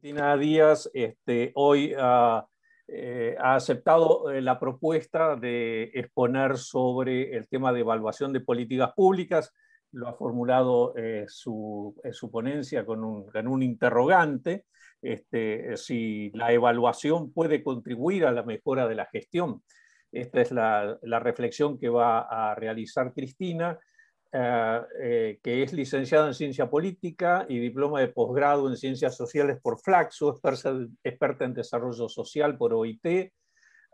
Cristina Díaz este, hoy ha, eh, aceptado eh, la propuesta de exponer sobre el tema de evaluación de políticas públicas. Lo ha formulado eh, su, su, ponencia con un, con un interrogante, este, si la evaluación puede contribuir a la mejora de la gestión. Esta es la, la reflexión que va a realizar Cristina eh, eh, que es licenciado en Ciencia Política y diploma de posgrado en Ciencias Sociales por Flaxo, experta en Desarrollo Social por OIT,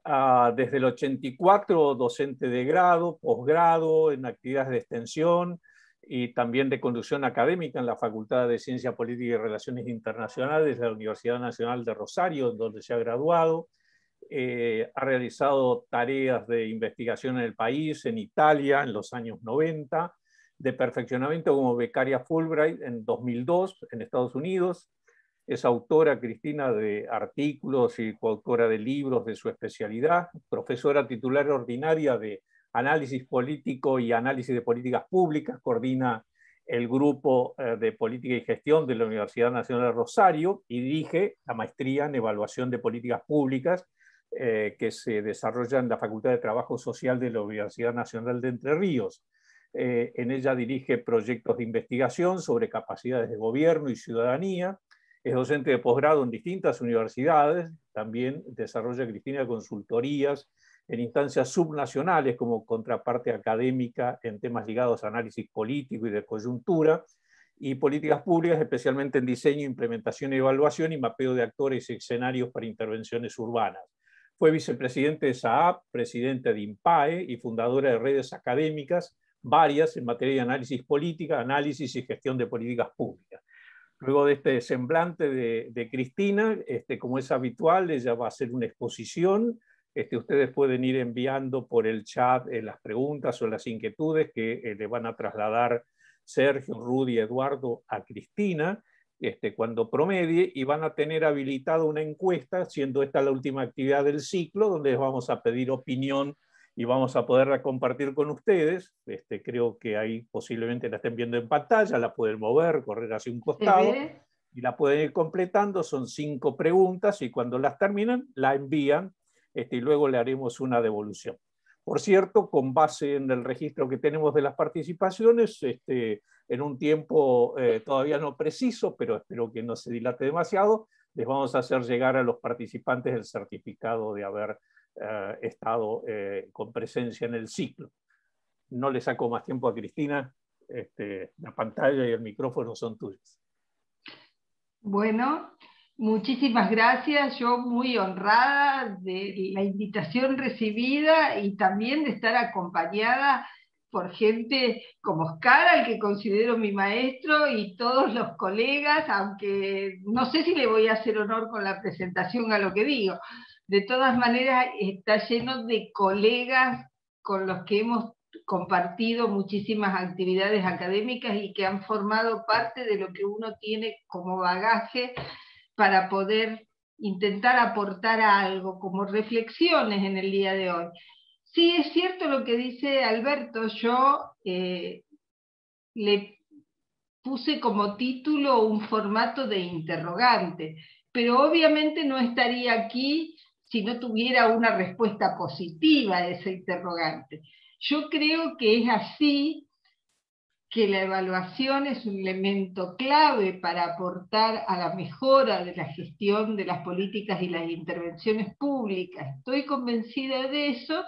ah, desde el 84 docente de grado, posgrado en actividades de extensión y también de conducción académica en la Facultad de Ciencia Política y Relaciones Internacionales de la Universidad Nacional de Rosario, donde se ha graduado. Eh, ha realizado tareas de investigación en el país, en Italia, en los años 90, de perfeccionamiento como becaria Fulbright en 2002 en Estados Unidos. Es autora, Cristina, de artículos y coautora de libros de su especialidad, profesora titular ordinaria de análisis político y análisis de políticas públicas, coordina el grupo eh, de política y gestión de la Universidad Nacional de Rosario y dirige la maestría en evaluación de políticas públicas eh, que se desarrolla en la Facultad de Trabajo Social de la Universidad Nacional de Entre Ríos. Eh, en ella dirige proyectos de investigación sobre capacidades de gobierno y ciudadanía. Es docente de posgrado en distintas universidades. También desarrolla Cristina consultorías en instancias subnacionales como contraparte académica en temas ligados a análisis político y de coyuntura y políticas públicas, especialmente en diseño, implementación y evaluación y mapeo de actores y escenarios para intervenciones urbanas. Fue vicepresidente de SAAP, presidente de IMPAE y fundadora de redes académicas varias en materia de análisis política, análisis y gestión de políticas públicas. Luego de este semblante de, Cristina, este, como es habitual, ella va a hacer una exposición. Este, ustedes pueden ir enviando por el chat eh, las preguntas o las inquietudes que eh, le van a trasladar Sergio, Rudy, Eduardo a Cristina este, cuando promedie y van a tener habilitada una encuesta, siendo esta la última actividad del ciclo, donde les vamos a pedir opinión y vamos a poderla compartir con ustedes. Este, creo que ahí posiblemente la estén viendo en pantalla, la pueden mover, correr hacia un costado y la pueden ir completando. Son cinco preguntas y cuando las terminan la envían este, y luego le haremos una devolución. Por cierto, con base en el registro que tenemos de las participaciones, este, en un tiempo eh, todavía no preciso, pero espero que no se dilate demasiado, les vamos a hacer llegar a los participantes el certificado de haber eh, estado eh, con presencia en el ciclo. No le saco más tiempo a Cristina, este, la pantalla y el micrófono son tuyos. Bueno, muchísimas gracias. Yo muy honrada de la invitación recibida y también de estar acompañada por gente como Oscar, al que considero mi maestro, y todos los colegas, aunque no sé si le voy a hacer honor con la presentación a lo que digo, de todas maneras está lleno de colegas con los que hemos compartido muchísimas actividades académicas y que han formado parte de lo que uno tiene como bagaje para poder intentar aportar algo, como reflexiones en el día de hoy. Sí, es cierto lo que dice Alberto, yo eh, le puse como título un formato de interrogante, pero obviamente no estaría aquí si no tuviera una respuesta positiva a ese interrogante. Yo creo que es así que la evaluación es un elemento clave para aportar a la mejora de la gestión de las políticas y las intervenciones públicas. Estoy convencida de eso,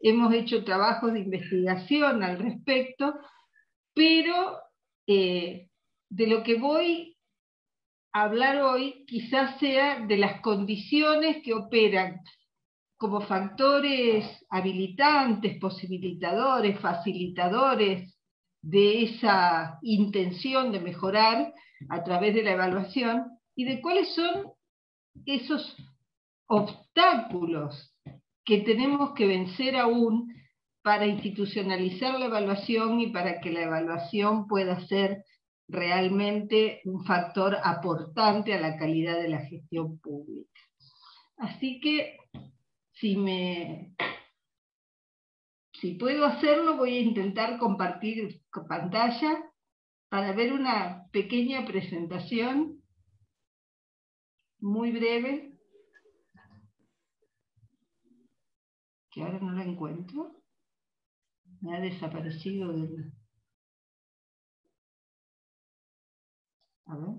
hemos hecho trabajos de investigación al respecto, pero eh, de lo que voy hablar hoy quizás sea de las condiciones que operan como factores habilitantes, posibilitadores, facilitadores de esa intención de mejorar a través de la evaluación y de cuáles son esos obstáculos que tenemos que vencer aún para institucionalizar la evaluación y para que la evaluación pueda ser realmente un factor aportante a la calidad de la gestión pública. Así que si me si puedo hacerlo, voy a intentar compartir pantalla para ver una pequeña presentación muy breve, que ahora no la encuentro. Me ha desaparecido del... A ver.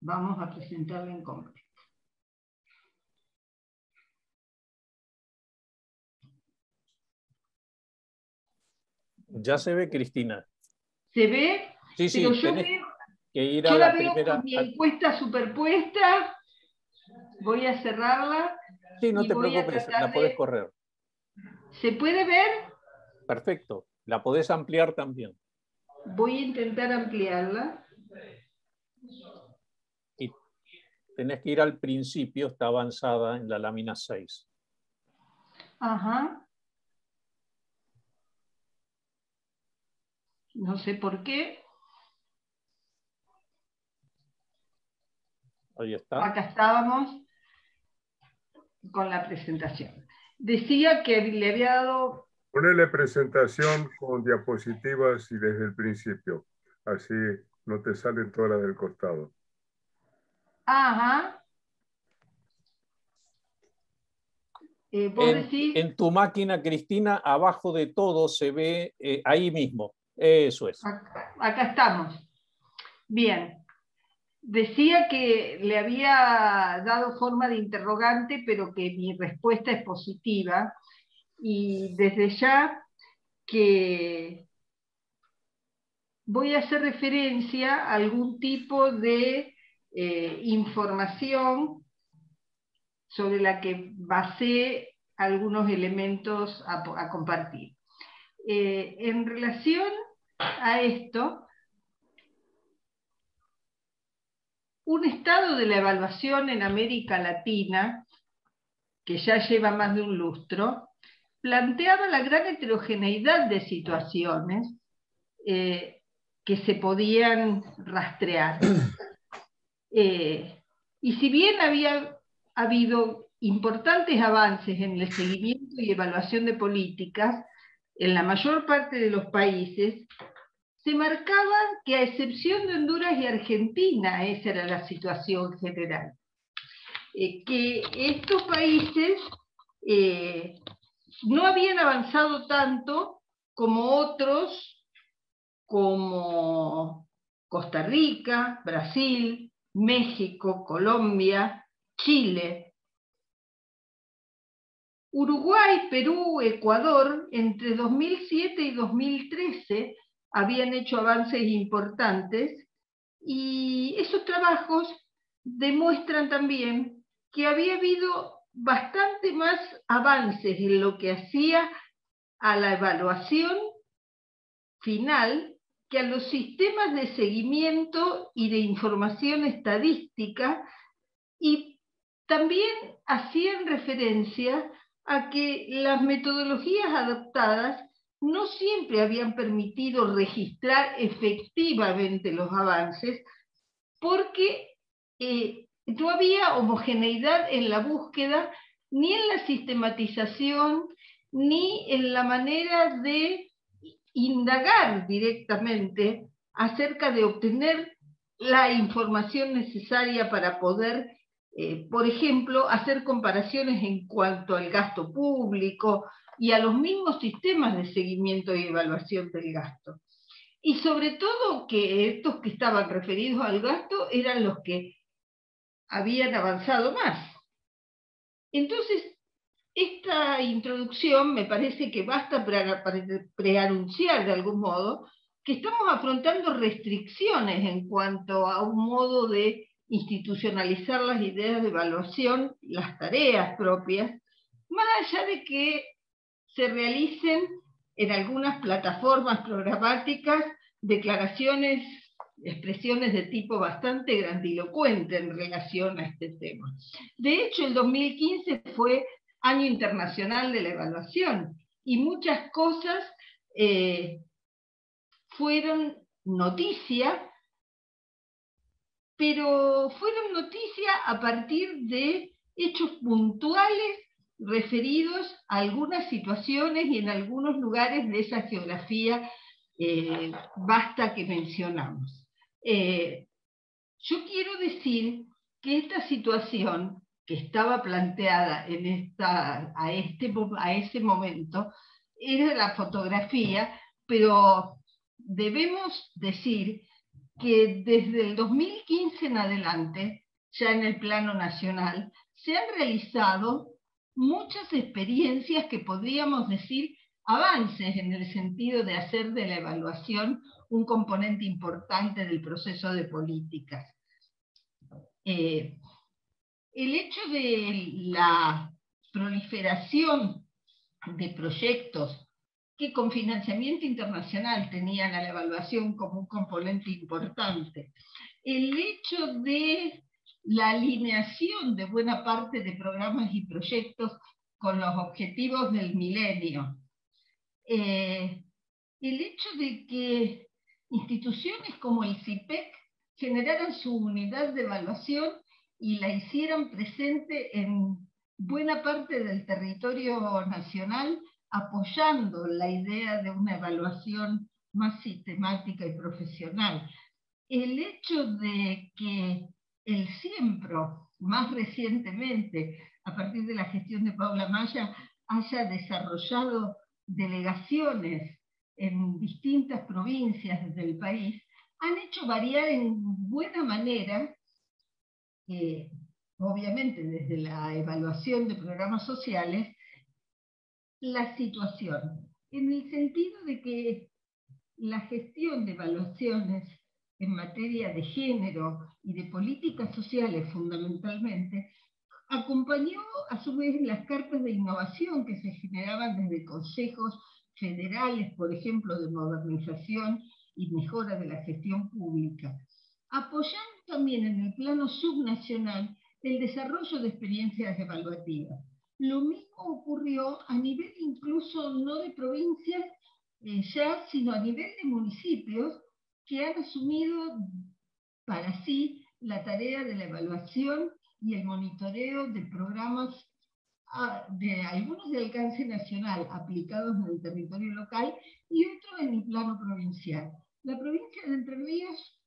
Vamos a presentarla en completo. Ya se ve, Cristina. ¿Se ve? Sí, sí, Pero yo, veo- que ir yo a la la veo primera. con mi encuesta superpuesta. Voy a cerrarla. Sí, no te preocupes, la podés de- correr. ¿Se puede ver? Perfecto. La podés ampliar también. Voy a intentar ampliarla. Y tenés que ir al principio, está avanzada en la lámina 6. Ajá. No sé por qué. Ahí está. Acá estábamos con la presentación. Decía que le había dado Ponele presentación con diapositivas y desde el principio. Así no te salen todas las del costado. Ajá. Eh, En, decís, en tu máquina, Cristina, abajo de todo se ve eh, ahí mismo. Eso es. acá, acá estamos. Bien. Decía que le había dado forma de interrogante, pero que mi respuesta es positiva. Y desde ya que voy a hacer referencia a algún tipo de eh, información sobre la que basé algunos elementos a, compartir. Eh, en relación a esto, un estado de la evaluación en América Latina, que ya lleva más de un lustro, planteaba la gran heterogeneidad de situaciones eh, que se podían rastrear. Eh, y si bien había habido importantes avances en el seguimiento y evaluación de políticas, en la mayor parte de los países, se marcaba que a excepción de Honduras y Argentina, esa era la situación general. Eh, que estos países eh, no habían avanzado tanto como otros, como Costa Rica, Brasil, México, Colombia, Chile. Uruguay, Perú, Ecuador, entre 2007 y 2013 habían hecho avances importantes y esos trabajos demuestran también que había habido bastante más avances en lo que hacía a la evaluación final que a los sistemas de seguimiento y de información estadística y también hacían referencia a que las metodologías adoptadas no siempre habían permitido registrar efectivamente los avances porque eh, no había homogeneidad en la búsqueda, ni en la sistematización, ni en la manera de indagar directamente acerca de obtener la información necesaria para poder, eh, por ejemplo, hacer comparaciones en cuanto al gasto público y a los mismos sistemas de seguimiento y evaluación del gasto. Y sobre todo que estos que estaban referidos al gasto eran los que habían avanzado más. Entonces, esta introducción me parece que basta para, para preanunciar de algún modo que estamos afrontando restricciones en cuanto a un modo de institucionalizar las ideas de evaluación, las tareas propias, más allá de que se realicen en algunas plataformas programáticas declaraciones, expresiones de tipo bastante grandilocuente en relación a este tema. De hecho, el 2015 fue Año Internacional de la Evaluación y muchas cosas eh, fueron noticia, pero fueron noticia a partir de hechos puntuales referidos a algunas situaciones y en algunos lugares de esa geografía eh, vasta que mencionamos. Eh, yo quiero decir que esta situación que estaba planteada en esta, a, este, a ese momento era la fotografía, pero debemos decir que desde el 2015 en adelante, ya en el plano nacional, se han realizado muchas experiencias que podríamos decir avances en el sentido de hacer de la evaluación un componente importante del proceso de políticas. Eh, el hecho de la proliferación de proyectos que con financiamiento internacional tenían a la evaluación como un componente importante, el hecho de la alineación de buena parte de programas y proyectos con los objetivos del milenio, eh, el hecho de que instituciones como el CIPEC generaran su unidad de evaluación y la hicieran presente en buena parte del territorio nacional, apoyando la idea de una evaluación más sistemática y profesional. El hecho de que el SIEMPRO, más recientemente, a partir de la gestión de Paula Maya, haya desarrollado delegaciones en distintas provincias del país, han hecho variar en buena manera, obviamente desde la evaluación de programas sociales, la situación, en el sentido de que la gestión de evaluaciones en materia de género y de políticas sociales fundamentalmente, acompañó a su vez las cartas de innovación que se generaban desde consejos federales, por ejemplo, de modernización y mejora de la gestión pública, apoyando también en el plano subnacional el desarrollo de experiencias evaluativas. Lo mismo ocurrió a nivel incluso no de provincias eh, ya, sino a nivel de municipios que han asumido para sí la tarea de la evaluación y el monitoreo de programas ah, de algunos de alcance nacional aplicados en el territorio local y otros en el plano provincial. La provincia de Entre Ríos,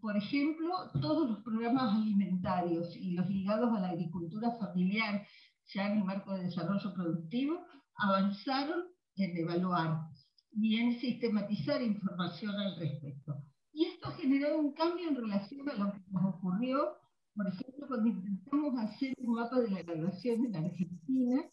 por ejemplo, todos los programas alimentarios y los ligados a la agricultura familiar, ya en el marco de desarrollo productivo, avanzaron en evaluar y en sistematizar información al respecto. Y esto ha generado un cambio en relación a lo que nos ocurrió, por ejemplo, cuando intentamos hacer un mapa de la evaluación en Argentina,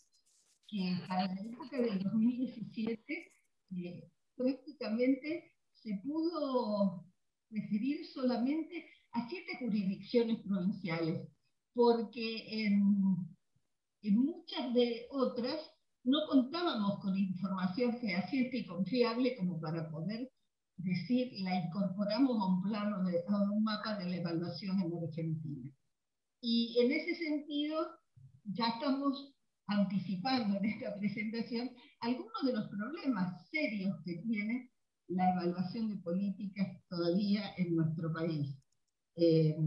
que para la época del 2017 eh, prácticamente se pudo recibir solamente a siete jurisdicciones provinciales, porque en, en muchas de otras no contábamos con información fehaciente y confiable como para poder decir, la incorporamos a un plano, de, a un mapa de la evaluación en Argentina. Y en ese sentido, ya estamos anticipando en esta presentación algunos de los problemas serios que tiene la evaluación de políticas todavía en nuestro país. Eh,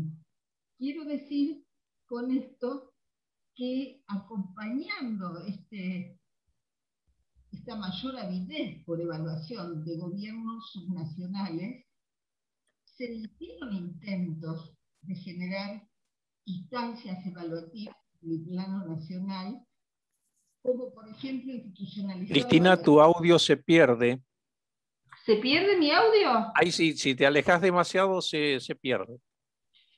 quiero decir con esto que acompañando este esta mayor avidez por evaluación de gobiernos subnacionales, se hicieron intentos de generar instancias evaluativas en el plano nacional, como por ejemplo institucionalizar... Cristina, tu audio se pierde. ¿Se pierde mi audio? Ahí sí, si te alejas demasiado se, se pierde.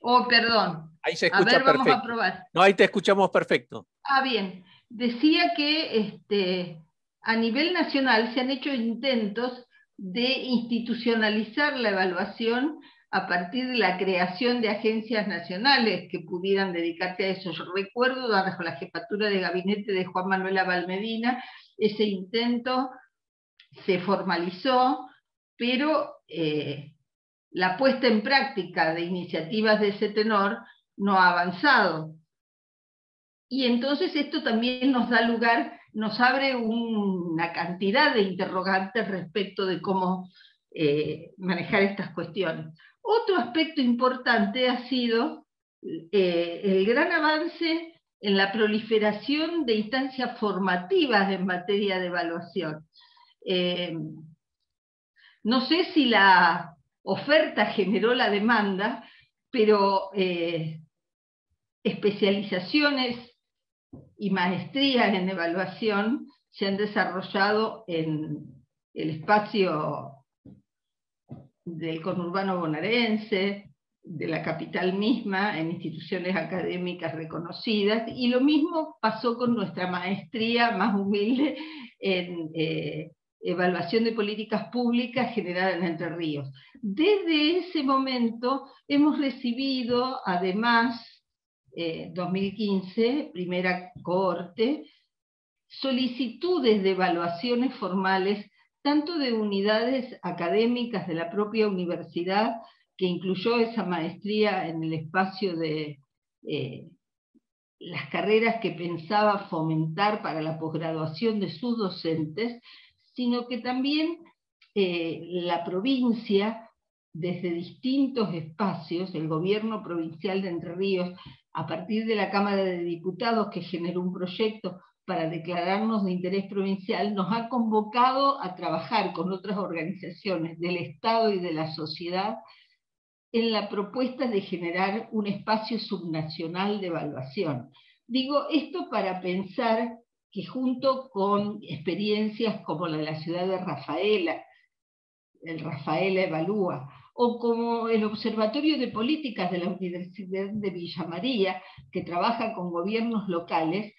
Oh, perdón. Ahí se escucha a ver, perfecto. Vamos a probar. No, ahí te escuchamos perfecto. Ah, bien. Decía que este, a nivel nacional se han hecho intentos de institucionalizar la evaluación a partir de la creación de agencias nacionales que pudieran dedicarse a eso. Yo recuerdo, bajo la jefatura de gabinete de Juan Manuel Abalmedina, ese intento se formalizó, pero eh, la puesta en práctica de iniciativas de ese tenor no ha avanzado. Y entonces esto también nos da lugar nos abre una cantidad de interrogantes respecto de cómo eh, manejar estas cuestiones. Otro aspecto importante ha sido eh, el gran avance en la proliferación de instancias formativas en materia de evaluación. No sé si la oferta generó la demanda, pero especializaciones y maestrías en evaluación se han desarrollado en el espacio del conurbano bonaerense, de la capital misma, en instituciones académicas reconocidas, y lo mismo pasó con nuestra maestría más humilde en eh, evaluación de políticas públicas generada en Entre Ríos. Desde ese momento hemos recibido, además, 2015, eh, primera cohorte, solicitudes de evaluaciones formales tanto de unidades académicas de la propia universidad, que incluyó esa maestría en el espacio de eh, las carreras que pensaba fomentar para la posgraduación de sus docentes, sino que también eh, la provincia, desde distintos espacios, el gobierno provincial de Entre Ríos, a partir de la Cámara de Diputados, que generó un proyecto para declararnos de interés provincial, nos ha convocado a trabajar con otras organizaciones del Estado y de la sociedad en la propuesta de generar un espacio subnacional de evaluación. Digo esto para pensar que junto con experiencias como la de la ciudad de Rafaela, el Rafaela Evalúa, o como el Observatorio de Políticas de la Universidad de Villa María, que trabaja con gobiernos locales,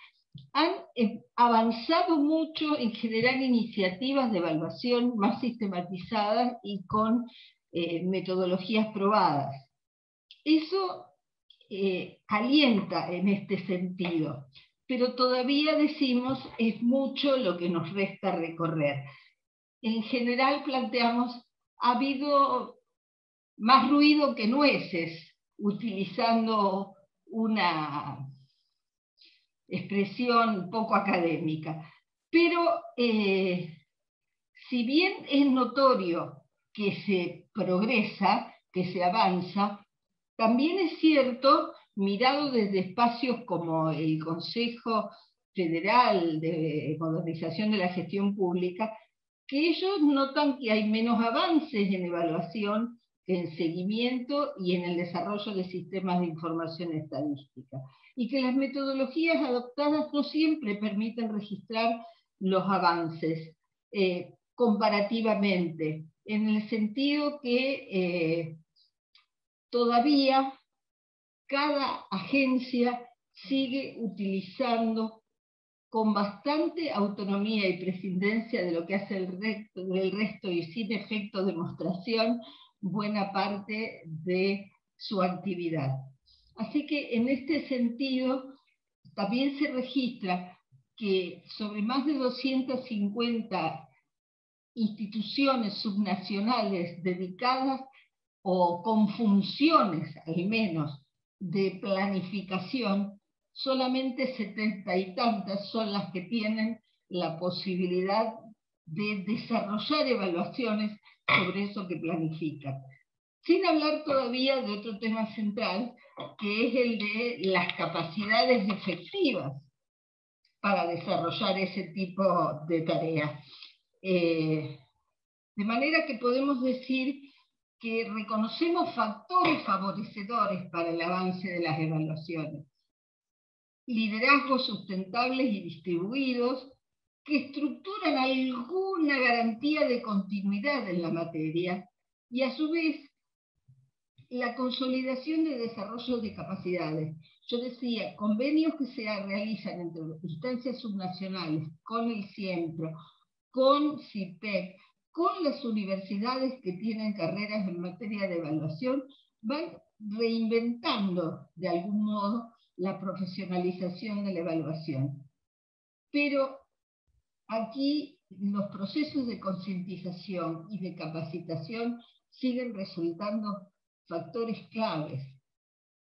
han eh, avanzado mucho en generar iniciativas de evaluación más sistematizadas y con eh, metodologías probadas. Eso eh, alienta en este sentido, pero todavía decimos es mucho lo que nos resta recorrer. En general planteamos, ha habido más ruido que nueces, utilizando una expresión poco académica. Pero eh, si bien es notorio que se progresa, que se avanza, también es cierto, mirado desde espacios como el Consejo Federal de Modernización de la Gestión Pública, que ellos notan que hay menos avances en evaluación, en seguimiento y en el desarrollo de sistemas de información estadística. Y que las metodologías adoptadas no siempre permiten registrar los avances eh, comparativamente, en el sentido que eh, todavía cada agencia sigue utilizando con bastante autonomía y prescindencia de lo que hace el resto, del resto y sin efecto de demostración buena parte de su actividad. Así que en este sentido, también se registra que sobre más de 250 instituciones subnacionales dedicadas o con funciones al menos de planificación, solamente setenta y tantas son las que tienen la posibilidad de desarrollar evaluaciones sobre eso que planifican. Sin hablar todavía de otro tema central, que es el de las capacidades efectivas para desarrollar ese tipo de tareas. Eh, de manera que podemos decir que reconocemos factores favorecedores para el avance de las evaluaciones. Liderazgos sustentables y distribuidos que estructuran alguna garantía de continuidad en la materia y a su vez la consolidación de desarrollo de capacidades. Yo decía, convenios que se realizan entre instancias subnacionales, con el CIEMPRO, con CIPEC, con las universidades que tienen carreras en materia de evaluación, van reinventando de algún modo la profesionalización de la evaluación. Pero aquí los procesos de concientización y de capacitación siguen resultando factores claves.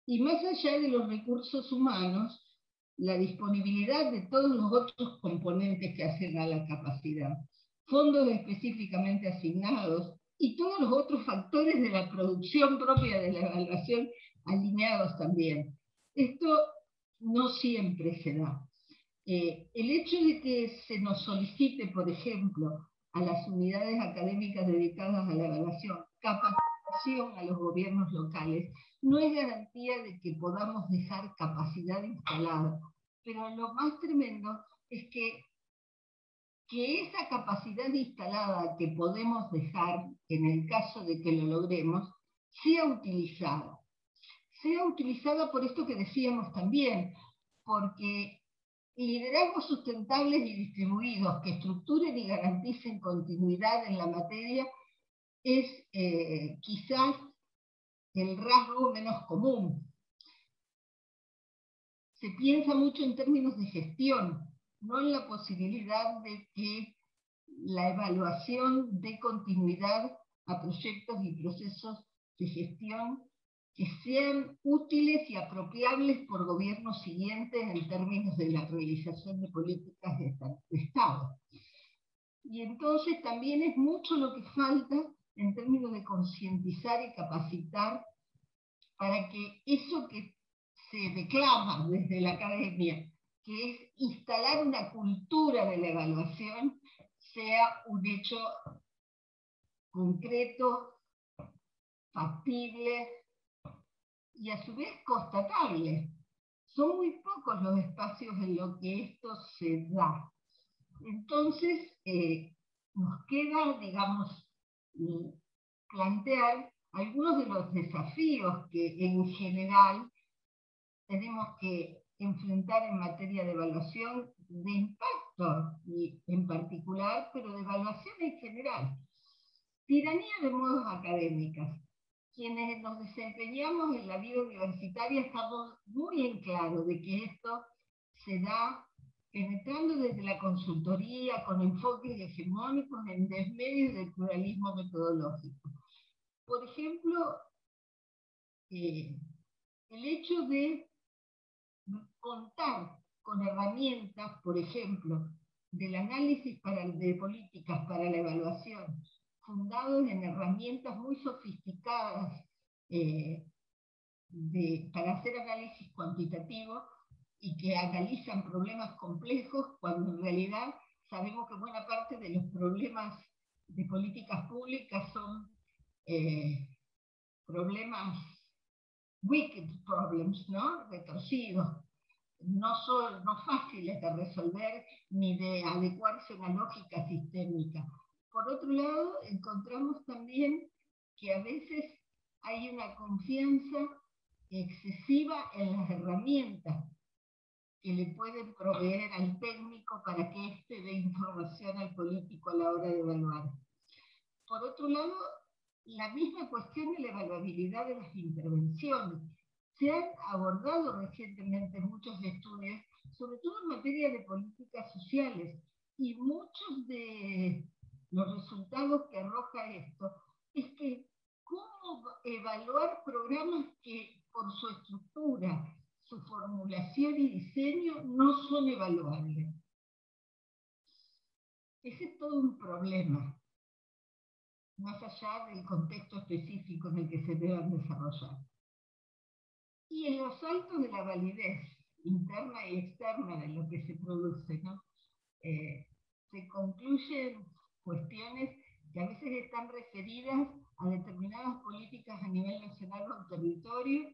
Y más allá de los recursos humanos, la disponibilidad de todos los otros componentes que hacen a la capacidad, fondos específicamente asignados y todos los otros factores de la producción propia de la evaluación alineados también. Esto no siempre se da. Eh, el hecho de que se nos solicite, por ejemplo, a las unidades académicas dedicadas a la evaluación capacitación a los gobiernos locales no es garantía de que podamos dejar capacidad instalada. Pero lo más tremendo es que, que esa capacidad instalada que podemos dejar, en el caso de que lo logremos, sea utilizada. Sea utilizada por esto que decíamos también, porque liderazgos sustentables y distribuidos que estructuren y garanticen continuidad en la materia es eh, quizás el rasgo menos común. Se piensa mucho en términos de gestión, no en la posibilidad de que la evaluación dé continuidad a proyectos y procesos de gestión que sean útiles y apropiables por gobiernos siguientes en términos de la realización de políticas de Estado. Y entonces también es mucho lo que falta en términos de concientizar y capacitar para que eso que se declama desde la academia, que es instalar una cultura de la evaluación, sea un hecho concreto, factible y a su vez constatable. Son muy pocos los espacios en los que esto se da. Entonces, eh, nos queda, digamos, plantear algunos de los desafíos que en general tenemos que enfrentar en materia de evaluación de impacto y en particular, pero de evaluación en general. Tiranía de modos académicas. Quienes nos desempeñamos en la vida universitaria estamos muy en claro de que esto se da penetrando desde la consultoría con enfoques hegemónicos en desmedios del pluralismo metodológico. Por ejemplo, eh, el hecho de contar con herramientas, por ejemplo, del análisis de políticas para la evaluación, fundados en herramientas muy sofisticadas eh, para hacer análisis cuantitativo, y que analizan problemas complejos cuando en realidad sabemos que buena parte de los problemas de políticas públicas son eh, problemas wicked problems, ¿no? Retorcidos, no son no fáciles de resolver ni de adecuarse a una lógica sistémica. Por otro lado, encontramos también que a veces hay una confianza excesiva en las herramientas que le pueden proveer al técnico para que éste dé información al político a la hora de evaluar. Por otro lado, la misma cuestión de la evaluabilidad de las intervenciones. Se han abordado recientemente muchos estudios, sobre todo en materia de políticas sociales, y muchos de los resultados que arroja esto es que cómo evaluar programas que por su estructura, su formulación y diseño no son evaluables. Ese es todo un problema, más allá del contexto específico en el que se deban desarrollar. Y en los saltos de la validez interna y externa de lo que se produce, eh, se concluyen cuestiones que a veces están referidas a determinadas políticas a nivel nacional o territorio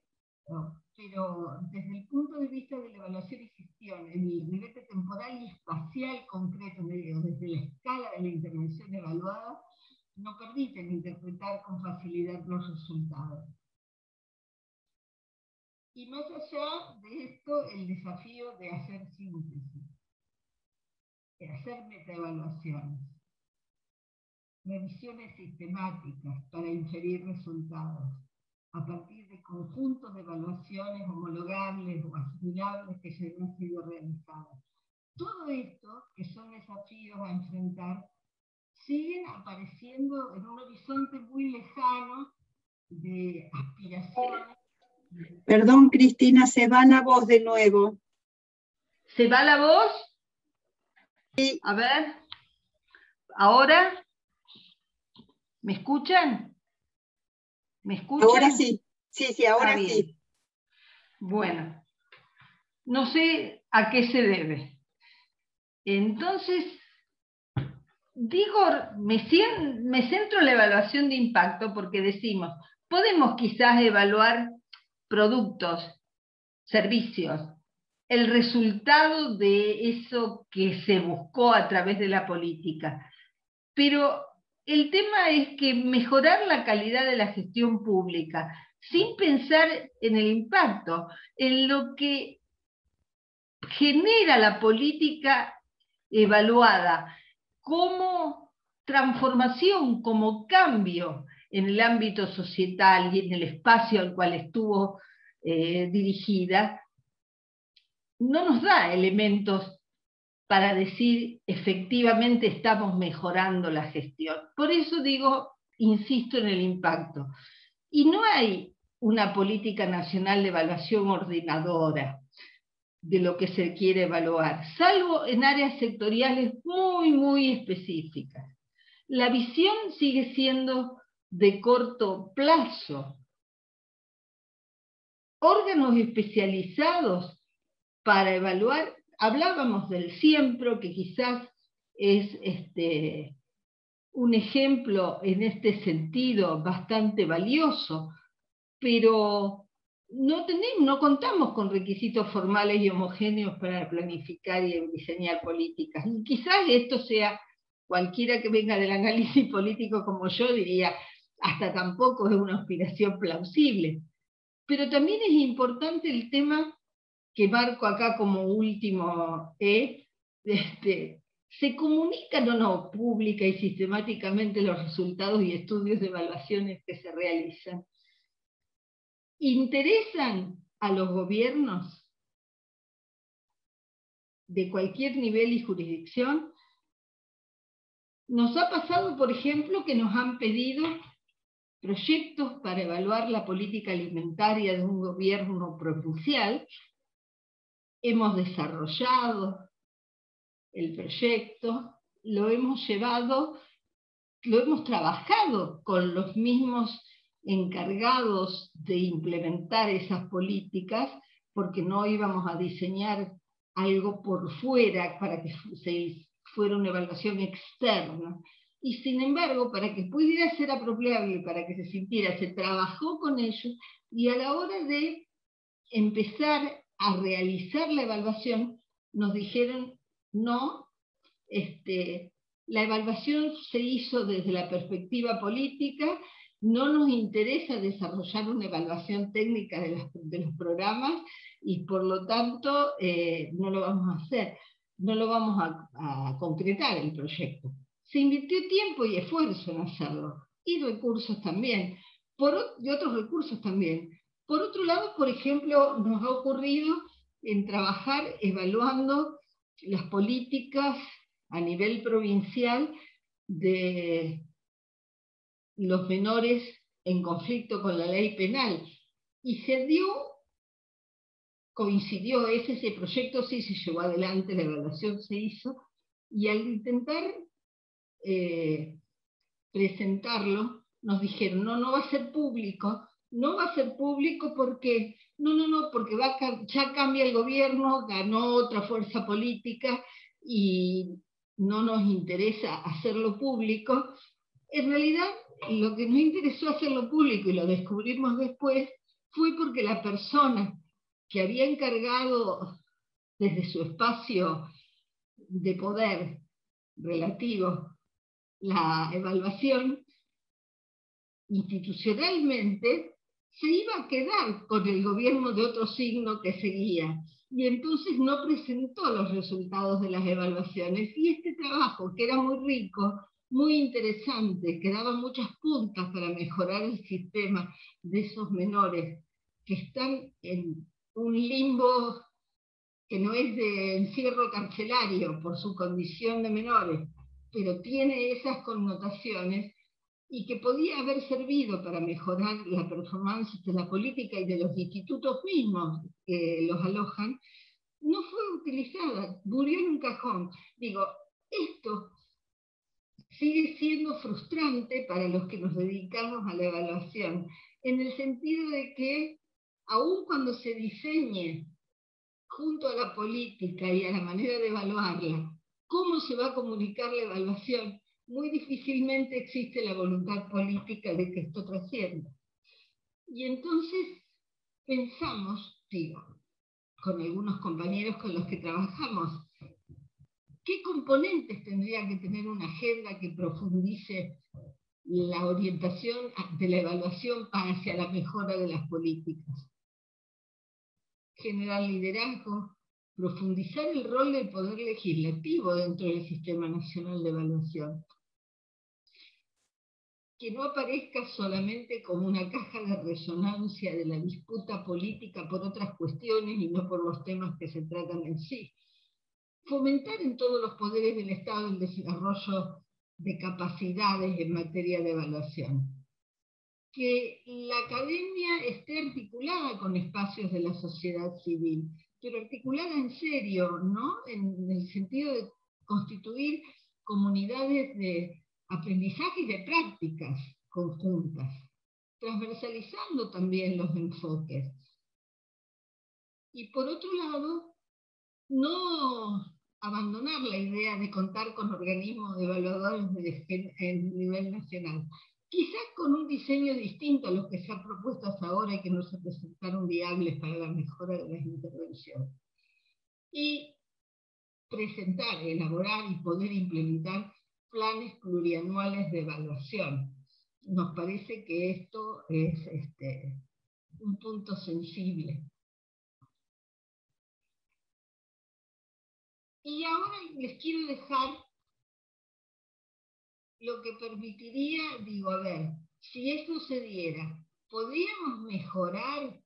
pero desde el punto de vista de la evaluación y gestión, en el nivel temporal y espacial concreto, desde la escala de la intervención evaluada, no permiten interpretar con facilidad los resultados. Y más allá de esto, el desafío de hacer síntesis, de hacer metaevaluaciones, revisiones sistemáticas para inferir resultados, a partir de conjuntos de evaluaciones homologables o asimilables que ya han sido realizadas. Todo esto, que son desafíos a enfrentar, siguen apareciendo en un horizonte muy lejano de aspiraciones. Perdón, Cristina, se va la voz de nuevo. ¿Se va la voz? Sí. A ver. ¿Ahora? ¿Me escuchan? ¿Me escuchan? Ahora sí, sí, sí, ahora sí. Bueno, no sé a qué se debe. Entonces, digo, me, me centro en la evaluación de impacto porque decimos, podemos quizás evaluar productos, servicios, el resultado de eso que se buscó a través de la política. Pero el tema es que mejorar la calidad de la gestión pública, sin pensar en el impacto, en lo que genera la política evaluada como transformación, como cambio en el ámbito societal y en el espacio al cual estuvo eh, dirigida, no nos da elementos para decir efectivamente estamos mejorando la gestión. Por eso digo, insisto en el impacto. Y no hay una política nacional de evaluación ordenadora de lo que se quiere evaluar, salvo en áreas sectoriales muy, muy específicas. La visión sigue siendo de corto plazo. Órganos especializados para evaluar, hablábamos del siempre, que quizás es este, un ejemplo en este sentido bastante valioso, pero no, tenemos, no contamos con requisitos formales y homogéneos para planificar y diseñar políticas. Y quizás esto sea, cualquiera que venga del análisis político como yo diría, hasta tampoco es una aspiración plausible. Pero también es importante el tema que marco acá como último E, este, ¿se comunican o no pública y sistemáticamente los resultados y estudios de evaluaciones que se realizan? ¿Interesan a los gobiernos de cualquier nivel y jurisdicción? Nos ha pasado, por ejemplo, que nos han pedido proyectos para evaluar la política alimentaria de un gobierno provincial hemos desarrollado el proyecto, lo hemos llevado, lo hemos trabajado con los mismos encargados de implementar esas políticas, porque no íbamos a diseñar algo por fuera para que se fuera una evaluación externa. Y sin embargo, para que pudiera ser apropiable, para que se sintiera, se trabajó con ellos y a la hora de empezar a realizar la evaluación, nos dijeron, no, este, la evaluación se hizo desde la perspectiva política, no nos interesa desarrollar una evaluación técnica de, los programas y por lo tanto eh, no lo vamos a hacer, no lo vamos a, concretar el proyecto. Se invirtió tiempo y esfuerzo en hacerlo y recursos también, por, y otros recursos también. Por otro lado, por ejemplo, nos ha ocurrido en trabajar evaluando las políticas a nivel provincial de los menores en conflicto con la ley penal. Y se dio, coincidió ese, ese proyecto sí se llevó adelante, la evaluación se hizo, y al intentar eh, presentarlo, nos dijeron, no, no va a ser público, no va a ser público porque, no, no, no, porque va ya cambia el gobierno, ganó otra fuerza política y no nos interesa hacerlo público. En realidad, lo que nos interesó hacerlo público y lo descubrimos después fue porque la persona que había encargado desde su espacio de poder relativo la evaluación, institucionalmente se iba a quedar con el gobierno de otro signo que seguía y entonces no presentó los resultados de las evaluaciones. Y este trabajo, que era muy rico, muy interesante, que daba muchas puntas para mejorar el sistema de esos menores que están en un limbo que no es de encierro carcelario por su condición de menores, pero tiene esas connotaciones, y que podía haber servido para mejorar la performance de la política y de los institutos mismos que los alojan, no fue utilizada, murió en un cajón. Digo, esto sigue siendo frustrante para los que nos dedicamos a la evaluación, en el sentido de que aun cuando se diseñe junto a la política y a la manera de evaluarla, cómo se va a comunicar la evaluación, muy difícilmente existe la voluntad política de que esto trascienda. Y entonces pensamos, digo, con algunos compañeros con los que trabajamos, ¿qué componentes tendría que tener una agenda que profundice la orientación de la evaluación hacia la mejora de las políticas? Generar liderazgo, profundizar el rol del poder legislativo dentro del Sistema Nacional de Evaluación, que no aparezca solamente como una caja de resonancia de la disputa política por otras cuestiones y no por los temas que se tratan en sí. Fomentar en todos los poderes del Estado el desarrollo de capacidades en materia de evaluación. Que la academia esté articulada con espacios de la sociedad civil, pero articulada en serio, ¿no? En el sentido de constituir comunidades de aprendizaje y de prácticas conjuntas, transversalizando también los enfoques. Y por otro lado, no abandonar la idea de contar con organismos evaluadores de, en nivel nacional, quizás con un diseño distinto a los que se han propuesto hasta ahora y que no se presentaron viables para la mejora de las intervenciones. Y presentar, elaborar y poder implementar planes plurianuales de evaluación. Nos parece que esto es este, un punto sensible. Y ahora les quiero dejar lo que permitiría, digo, a ver, si esto se diera, ¿podríamos mejorar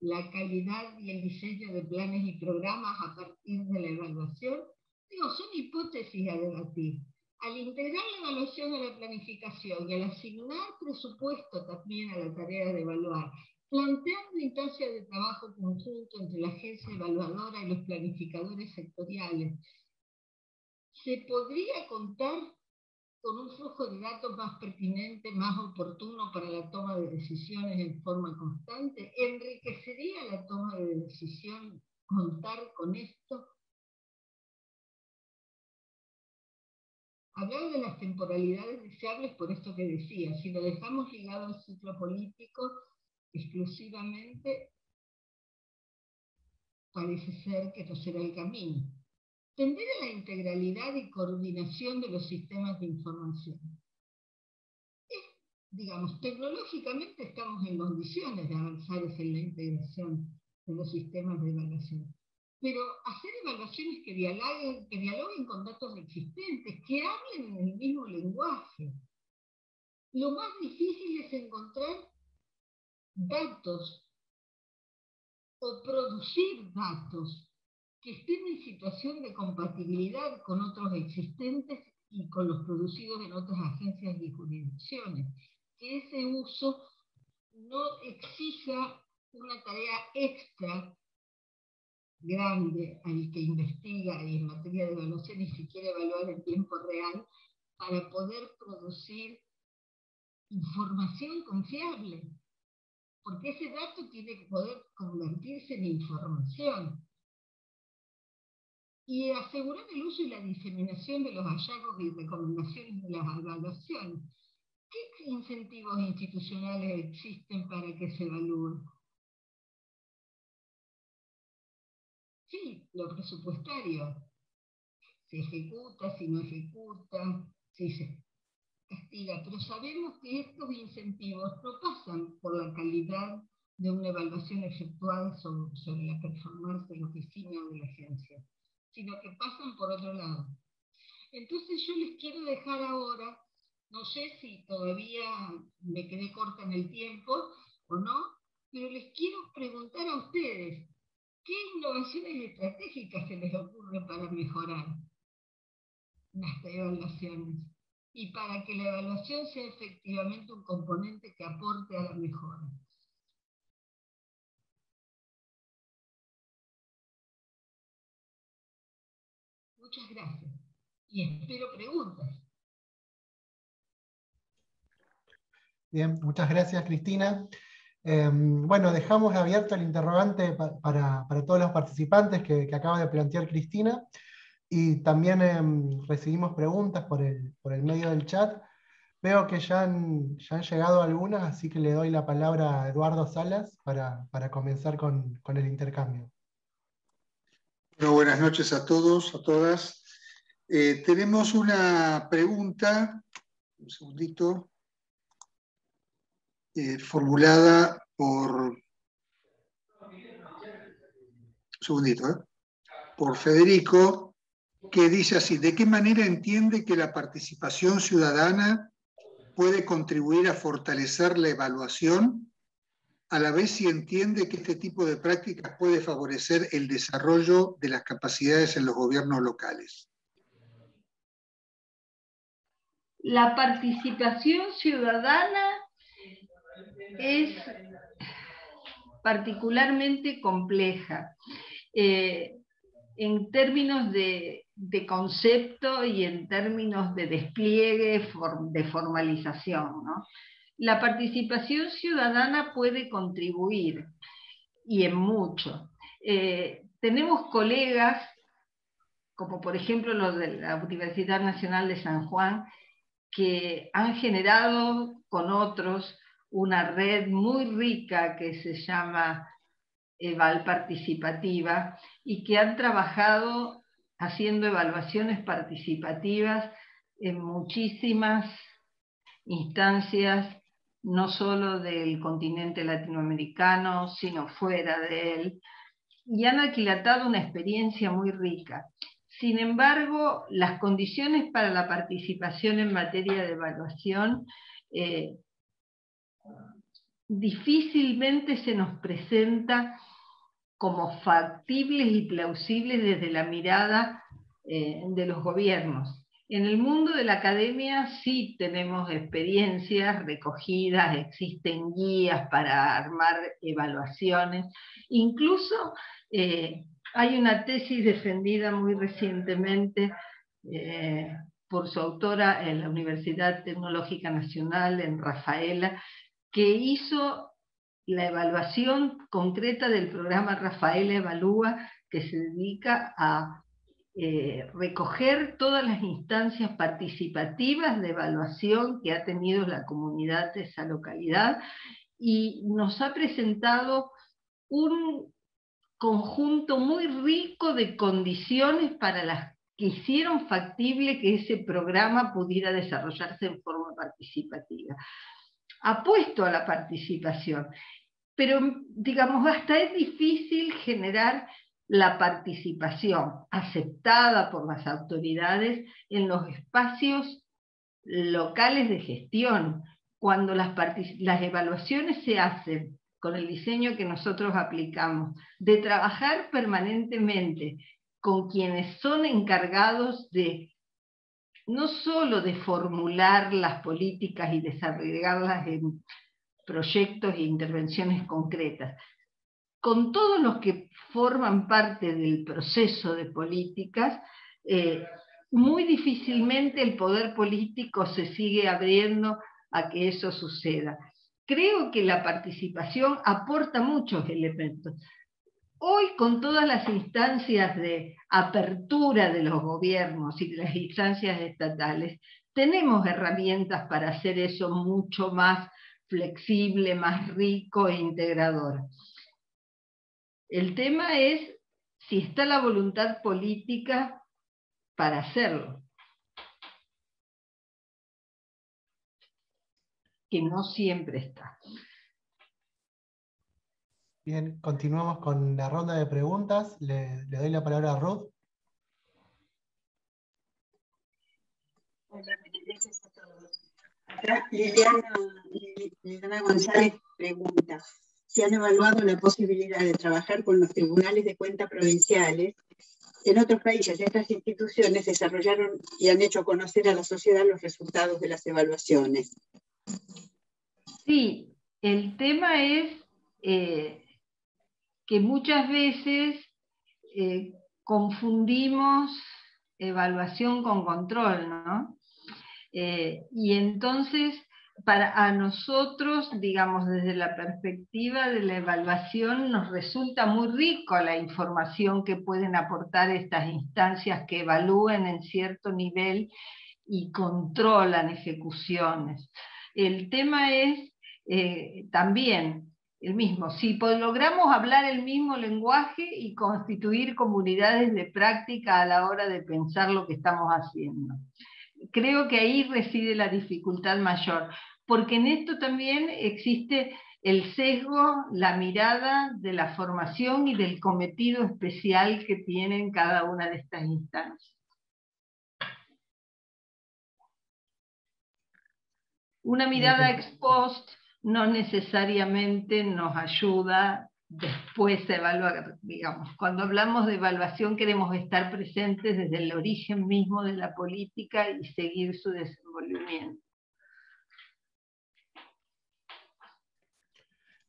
la calidad y el diseño de planes y programas a partir de la evaluación? Digo, son hipótesis a debatir al integrar la evaluación a la planificación y al asignar presupuesto también a la tarea de evaluar, planteando instancias de trabajo conjunto entre la agencia evaluadora y los planificadores sectoriales, ¿se podría contar con un flujo de datos más pertinente, más oportuno para la toma de decisiones en forma constante? ¿Enriquecería la toma de decisión contar con esto? Hablar de las temporalidades deseables por esto que decía, si lo dejamos ligado al ciclo político exclusivamente, parece ser que no será el camino. Tender a la integralidad y coordinación de los sistemas de información. digamos, tecnológicamente estamos en condiciones de avanzar en la integración de los sistemas de evaluación pero hacer evaluaciones que dialoguen, que dialoguen con datos existentes, que hablen en el mismo lenguaje. Lo más difícil es encontrar datos o producir datos que estén en situación de compatibilidad con otros existentes y con los producidos en otras agencias y jurisdicciones. Que ese uso no exija una tarea extra grande al que investiga y en materia de evaluación y si quiere evaluar en tiempo real para poder producir información confiable. Porque ese dato tiene que poder convertirse en información. Y asegurar el uso y la diseminación de los hallazgos y recomendaciones de las evaluaciones. ¿Qué incentivos institucionales existen para que se evalúen? Sí, lo presupuestario. Se ejecuta, si no ejecuta, si se pero sabemos que estos incentivos no pasan por la calidad de una evaluación efectuada sobre, sobre la performance de la oficina o de la agencia, sino que pasan por otro lado. Entonces yo les quiero dejar ahora, no sé si todavía me quedé corta en el tiempo o no, pero les quiero preguntar a ustedes, ¿Qué innovaciones estratégicas se les ocurre para mejorar las evaluaciones? Y para que la evaluación sea efectivamente un componente que aporte a la mejora. Muchas gracias. Y espero preguntas. Bien, muchas gracias, Cristina. Em, bueno, dejamos abierto el interrogante para, todos los participantes que, acaba de plantear Cristina y también em, recibimos preguntas por el, medio del chat. Veo que ya han, ya han llegado algunas, así que le doy la palabra a Eduardo Salas para, para comenzar con, con, el intercambio. Bueno, buenas noches a todos, a todas. Eh, tenemos una pregunta, un segundito, eh, formulada por... Un segundito, ¿eh? Por Federico, que dice así, ¿de qué manera entiende que la participación ciudadana puede contribuir a fortalecer la evaluación, a la vez si entiende que este tipo de prácticas puede favorecer el desarrollo de las capacidades en los gobiernos locales. La participación ciudadana es particularmente compleja. Eh, en términos de, concepto y en términos de despliegue, de formalización. La participación ciudadana puede contribuir, y en mucho. Eh, tenemos colegas, como por ejemplo los de la Universidad Nacional de San Juan, que han generado con otros una red muy rica que se llama Eval Participativa y que han trabajado haciendo evaluaciones participativas en muchísimas instancias, no solo del continente latinoamericano, sino fuera de él, y han aquilatado una experiencia muy rica. Sin embargo, las condiciones para la participación en materia de evaluación eh, difícilmente se nos presenta como factibles y plausibles desde la mirada eh, de los gobiernos. En el mundo de la academia sí tenemos experiencias recogidas, existen guías para armar evaluaciones, incluso eh, hay una tesis defendida muy recientemente eh, por su autora en la Universidad Tecnológica Nacional en Rafaela, que hizo la evaluación concreta del programa Rafael Evalúa, que se dedica a eh, recoger todas las instancias participativas de evaluación que ha tenido la comunidad de esa localidad y nos ha presentado un conjunto muy rico de condiciones para las que hicieron factible que ese programa pudiera desarrollarse en forma participativa. Apuesto a la participación pero digamos, hasta es difícil generar la participación aceptada por las autoridades en los espacios locales de gestión, cuando las, evaluaciones se hacen con el diseño que nosotros aplicamos, de trabajar permanentemente con quienes son encargados de no solo de formular las políticas y desarrollarlas en proyectos e intervenciones concretas. Con todos los que forman parte del proceso de políticas, eh, muy difícilmente el poder político se sigue abriendo a que eso suceda. Creo que la participación aporta muchos elementos. Hoy, con todas las instancias de apertura de los gobiernos y de las instancias estatales, tenemos herramientas para hacer eso mucho más flexible, más rico e integrador. El tema es si está la voluntad política para hacerlo. Que no siempre está. Bien, continuamos con la ronda de preguntas. Le, doy la palabra a Ruth. Hola. Liliana, González pregunta si han evaluado la posibilidad de trabajar con los tribunales de cuentas provinciales. En otros países, estas instituciones desarrollaron y han hecho conocer a la sociedad los resultados de las evaluaciones. Sí, el tema es eh, que muchas veces eh, confundimos evaluación con control, ¿no? Eh, y entonces, para a nosotros, digamos, desde la perspectiva de la evaluación, nos resulta muy rico la información que pueden aportar estas instancias que evalúen en cierto nivel y controlan ejecuciones. El tema es eh, también el mismo, si logramos hablar el mismo lenguaje y constituir comunidades de práctica a la hora de pensar lo que estamos haciendo. Creo que ahí reside la dificultad mayor, porque en esto también existe el sesgo, la mirada de la formación y del cometido especial que tienen cada una de estas instancias. Una mirada ex post no necesariamente nos ayuda después a evaluar, digamos, cuando hablamos de evaluación queremos estar presentes desde el origen mismo de la política y seguir su desenvolvimiento.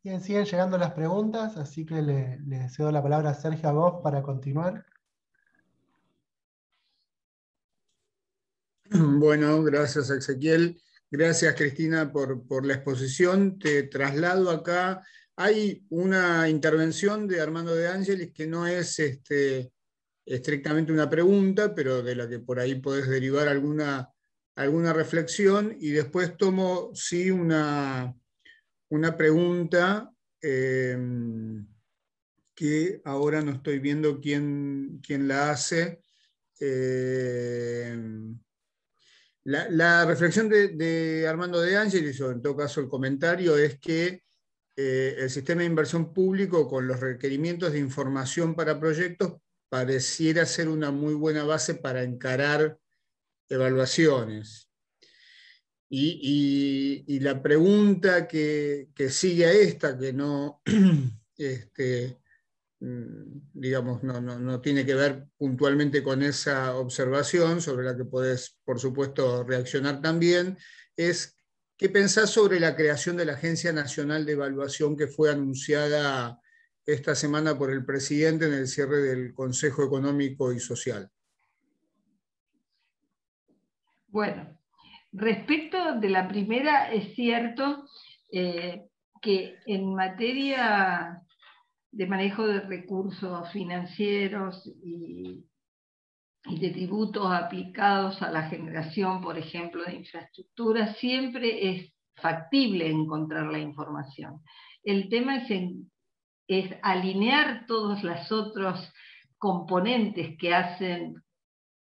Bien, siguen llegando las preguntas, así que le, le cedo la palabra a Sergio Agos para continuar. Bueno, gracias Ezequiel. Gracias Cristina por, la exposición. Te traslado acá. Hay una intervención de Armando de Ángeles que no es este, estrictamente una pregunta, pero de la que por ahí podés derivar alguna, alguna reflexión. Y después tomo, sí, una, una pregunta em, que ahora no estoy viendo quién, la hace. Em, la, reflexión de, Armando de Ángeles, o en todo caso el comentario, es que eh, el sistema de inversión público con los requerimientos de información para proyectos pareciera ser una muy buena base para encarar evaluaciones. Y, la pregunta que, sigue a esta, que no, este, mm, digamos, no, tiene que ver puntualmente con esa observación, sobre la que podés, por supuesto, reaccionar también, es qué pensás sobre la creación de la Agencia Nacional de Evaluación que fue anunciada esta semana por el presidente en el cierre del Consejo Económico y Social. Bueno, Respecto de la primera, es cierto eh, que en materia de manejo de recursos financieros y, de tributos aplicados a la generación, por ejemplo, de infraestructura, siempre es factible encontrar la información. El tema es, es alinear todos los otros componentes que hacen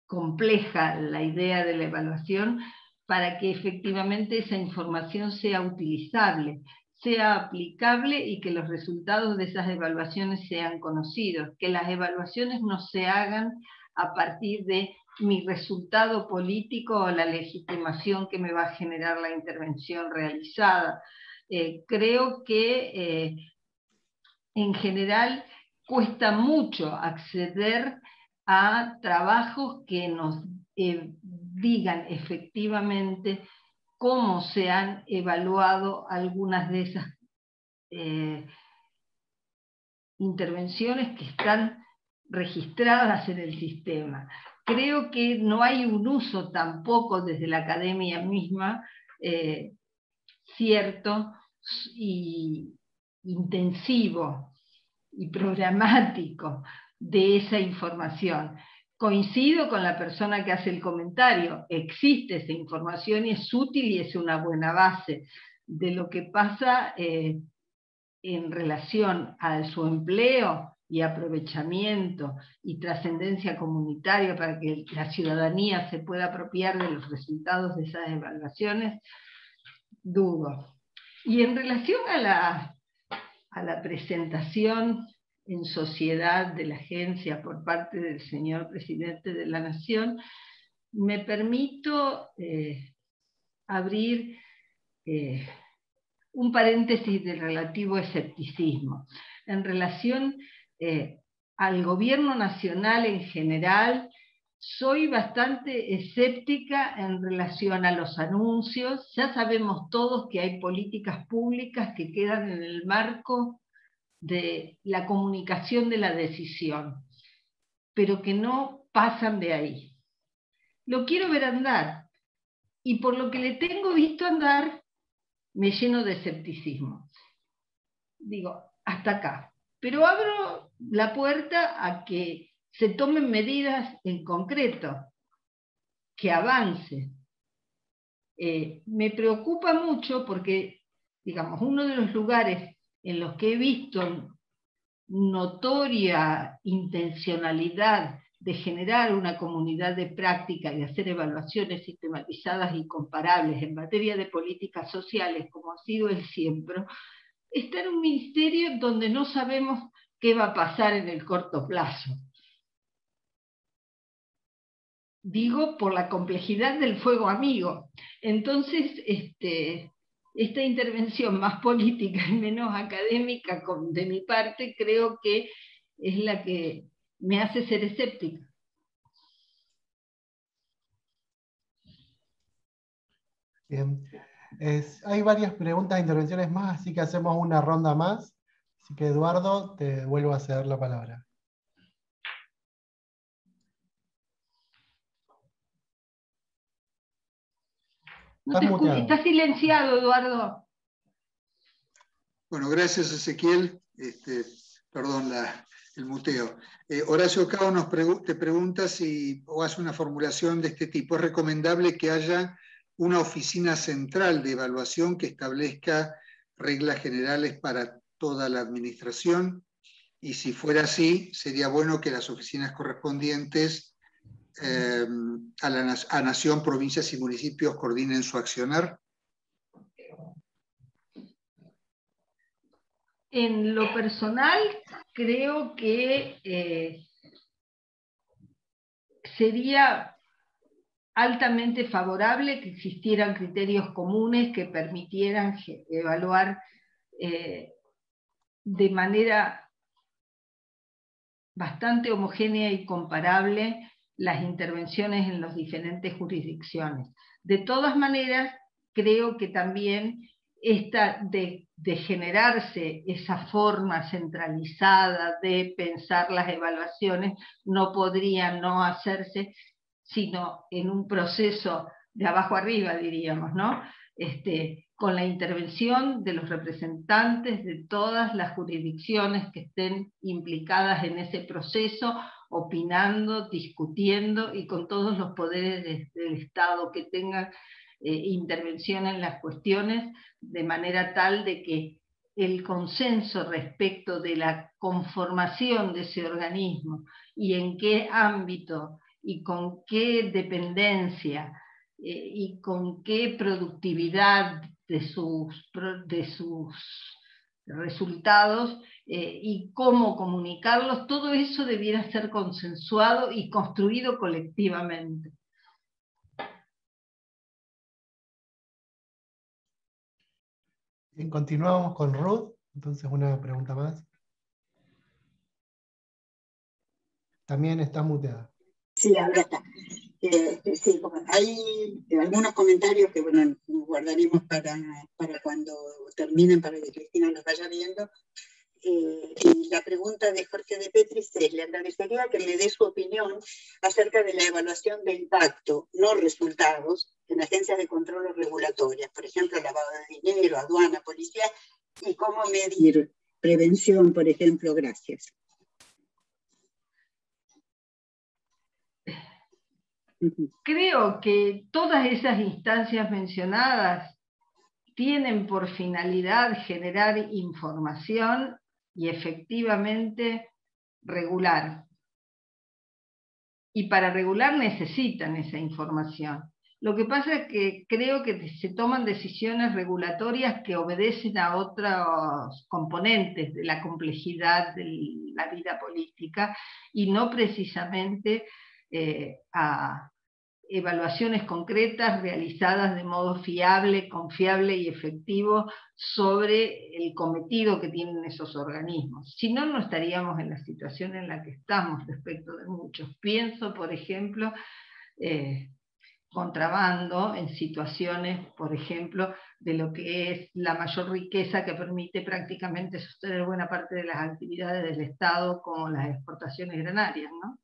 compleja la idea de la evaluación para que efectivamente esa información sea utilizable, sea aplicable y que los resultados de esas evaluaciones sean conocidos, que las evaluaciones no se hagan a partir de mi resultado político o la legitimación que me va a generar la intervención realizada. Eh, creo que eh, en general cuesta mucho acceder a trabajos que nos eh, digan efectivamente cómo se han evaluado algunas de esas intervenciones que están registradas en el sistema. Creo que no hay un uso tampoco desde la academia misma eh, cierto y intensivo y programático de esa información. Coincido con la persona que hace el comentario, existe esa información y es útil y es una buena base de lo que pasa eh, en relación a su empleo y aprovechamiento y trascendencia comunitaria para que la ciudadanía se pueda apropiar de los resultados de esas evaluaciones, dudo. Y en relación a la, a la presentación en sociedad de la agencia por parte del señor presidente de la Nación, me permito eh, abrir eh, un paréntesis de relativo escepticismo. En relación eh, al gobierno nacional en general, soy bastante escéptica en relación a los anuncios. Ya sabemos todos que hay políticas públicas que quedan en el marco de la comunicación de la decisión, pero que no pasan de ahí. Lo quiero ver andar y por lo que le tengo visto andar, me lleno de escepticismo. Digo, hasta acá. Pero abro la puerta a que se tomen medidas en concreto, que avance, Eh, me preocupa mucho porque, digamos, uno de los lugares en los que he visto notoria intencionalidad de generar una comunidad de práctica y hacer evaluaciones sistematizadas y comparables en materia de políticas sociales, como ha sido el siempre, está en un ministerio donde no sabemos qué va a pasar en el corto plazo. Digo por la complejidad del fuego amigo. Entonces, este, esta intervención más política y menos académica de mi parte creo que es la que me hace ser escéptica. Bien. Hay varias preguntas e intervenciones más, así que hacemos una ronda más. Así que Eduardo, te vuelvo a ceder la palabra. está silenciado, Eduardo. Bueno, gracias Ezequiel. Este, perdón el muteo. Eh, Horacio Cao nos te pregunta si, o hace una formulación de este tipo, ¿es recomendable que haya una oficina central de evaluación que establezca reglas generales para toda la administración? Y si fuera así, sería bueno que las oficinas correspondientes eh, a, la, a nación, provincias y municipios coordinen su accionar? En lo personal, creo que eh, sería altamente favorable que existieran criterios comunes que permitieran evaluar eh, de manera bastante homogénea y comparable las intervenciones en las diferentes jurisdicciones. De todas maneras, creo que también esta de, generarse esa forma centralizada de pensar las evaluaciones no podría no hacerse sino en un proceso de abajo arriba, diríamos, ¿no? Este, con la intervención de los representantes de todas las jurisdicciones que estén implicadas en ese proceso opinando, discutiendo y con todos los poderes del Estado que tengan eh, intervención en las cuestiones, de manera tal de que el consenso respecto de la conformación de ese organismo y en qué ámbito y con qué dependencia eh, y con qué productividad de sus, de sus resultados eh, y cómo comunicarlos, todo eso debiera ser consensuado y construido colectivamente. Bien, continuamos con Ruth, entonces una pregunta más. También está muteada. Sí, ahora está. Sí, hay algunos comentarios que bueno, guardaremos para, cuando terminen, para que Cristina los vaya viendo. Eh, y la pregunta de Jorge de Petris es, le agradecería que me dé su opinión acerca de la evaluación de impacto, no resultados, en agencias de control regulatorias, por ejemplo, lavado de dinero, aduana, policía, y cómo medir prevención, por ejemplo. Gracias. Creo que todas esas instancias mencionadas tienen por finalidad generar información y efectivamente regular. Y para regular necesitan esa información. Lo que pasa es que creo que se toman decisiones regulatorias que obedecen a otros componentes de la complejidad de la vida política y no precisamente eh, a, evaluaciones concretas realizadas de modo fiable, confiable y efectivo sobre el cometido que tienen esos organismos. Si no, no estaríamos en la situación en la que estamos respecto de muchos. Pienso, por ejemplo, eh, contrabando en situaciones, por ejemplo, de lo que es la mayor riqueza que permite prácticamente sostener buena parte de las actividades del Estado, como las exportaciones granarias, ¿no?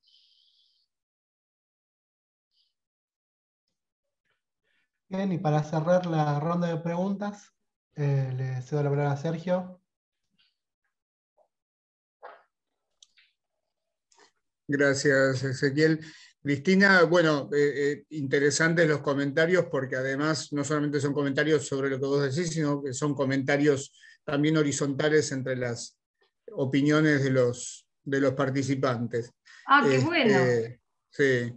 Bien, y para cerrar la ronda de preguntas, eh, le cedo la palabra a Sergio. Gracias, Ezequiel. Cristina, bueno, eh, eh, interesantes los comentarios porque además no solamente son comentarios sobre lo que vos decís, sino que son comentarios también horizontales entre las opiniones de los, de los participantes. Ah, qué bueno. Este, sí.